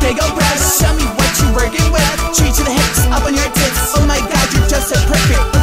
big old breasts Show me what you working with. Cheat to the hips, up on your tits. Oh my god, you're just so perfect